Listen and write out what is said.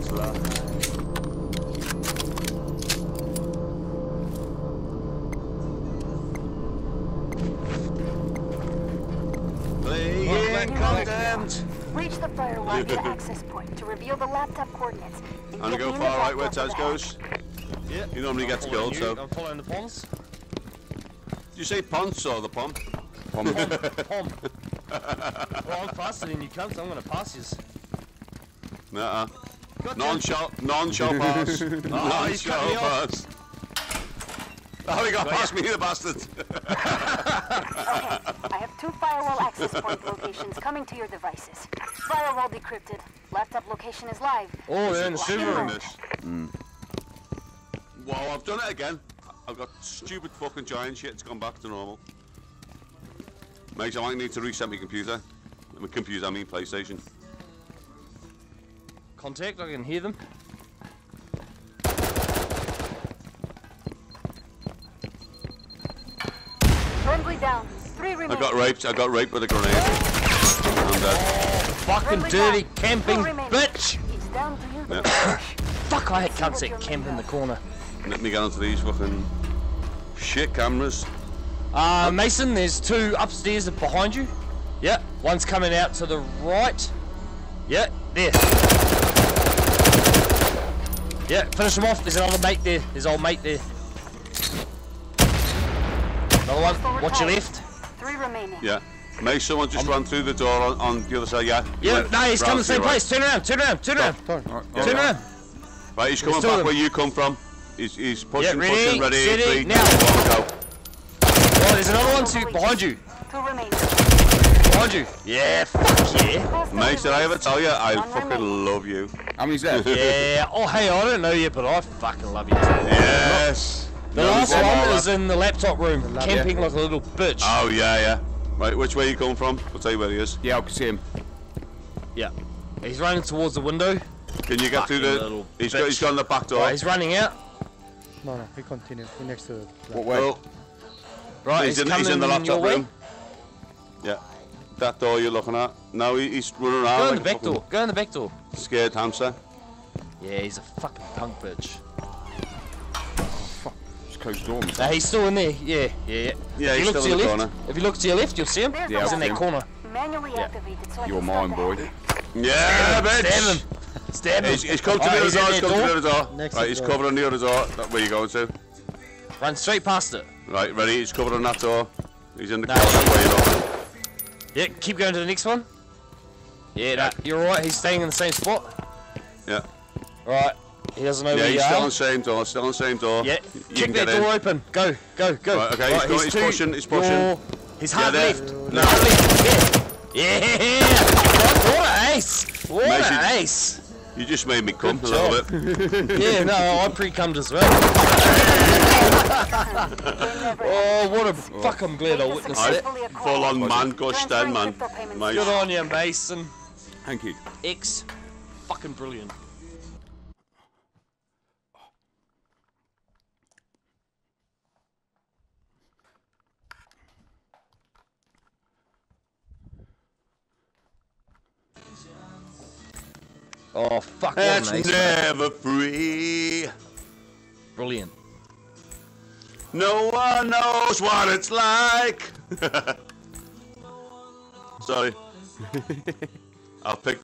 Thanks for that. Reach the firewall at the access point to reveal the laptop coordinates. I'm gonna go far right where Taz goes. Yeah. You normally get to I'm go, following you. so. I'm following the ponds. Did you say ponce or the pump? Pom. Pom. well, I'm faster than you cunts. I'm gonna pass you. Nuh-uh. Gotcha. Non-shot, non-shot pass. Non-shot cut me off. pass. Oh, he got Got past me, the bastard. Okay, I have two firewall access point locations coming to your devices. Firewall decrypted. Laptop location is live. Oh, they're in the Watch server your room. This. Wow, I've done it again. I've got stupid fucking giant shit. It's gone back to normal. Mate, I might need to reset my computer. My computer, I mean PlayStation. Contact. I can hear them. Friendly down. Three remain. I got raped. I got raped with a grenade. I'm dead. Fucking Friendly dirty down. camping bitch. It's down to you. Yeah. Fuck! I had See what cunts you're camp in the corner. Let me get onto these fucking shit cameras. Uh, Mason, there's two upstairs behind you. Yeah, one's coming out to the right. Yeah, there. Yeah, finish him off. There's another mate there. There's old mate there. Another one. Watch your left. Three remaining. Yeah. May someone just run through the door on, on the other side? Yeah. Yeah, went no, he's coming the same your right. place. Turn around, turn around, turn around. Yeah, Turn yeah. around. Right, he's coming back where you come from. He's, he's pushing, ready, pushing, ready, steady, three, now. two, one, go. Oh, there's another one too, behind you. Two remaining. Behind you. Yeah, fuck yeah. Hostile Mate, did I ever tell you I fucking love you? How many's left? Yeah. Oh, hey, I don't know you, but I fucking love you too. Yes. The No, last one more is in the laptop room, camping like a little bitch. Oh yeah, yeah. Right, which way are you coming from? I'll tell you where he is. Yeah, I can see him. Yeah. He's running towards the window. Can you get through the? little He's got, he's bitch. gone the back door. Right, he's running out. No, no, he continued. He next to the. What way? Oh, Right, he's, he's, in, coming he's in the your laptop way. room. Yeah. That door you're looking at. No, he, he's running around Go in like the back door. Go in the back door. scared hamster. Yeah, he's a fucking punk bitch. Just close the door. man. No, he's still in there. Yeah, yeah, yeah. Yeah, if he's you look still to in your the left, corner. if you look to your left, you'll see him. There's Yeah, the he's in that I've corner. Manually activated so You're mine, boy. hack. Yeah, bitch. Stab him. Stab him. He's, he's come to Right, the other he's in door. He's that come to the other door. Next right, he's the covered on the other door. That where you going to? Run straight past it. Right, ready? He's covered on that door. He's in the No. corner where you're looking. Yeah, keep going to the next one. Yeah, no, you're right. He's staying in the same spot. Yeah. Right. He doesn't know Yeah, where you are. Yeah, he's still on the same door. Still on the same door. Yeah, You kick that get in. door open. Go, go, go. Right, okay, he's going- he's pushing, he's pushing. you're- He's hard there. left. No. Hard left. Yeah. Yeah. What, an ace. What Mason- an ace. You just made me come a little bit. Yeah, no, I pre-cummed as well. oh, what a fuck! I'm glad I witnessed I it. full on man gush then, man. Transferring Mate. Good on you, Mason. Thank you. X, fucking brilliant. Oh fuck! What It's an never free. Brilliant. No one knows what it's like. Sorry. I'll pick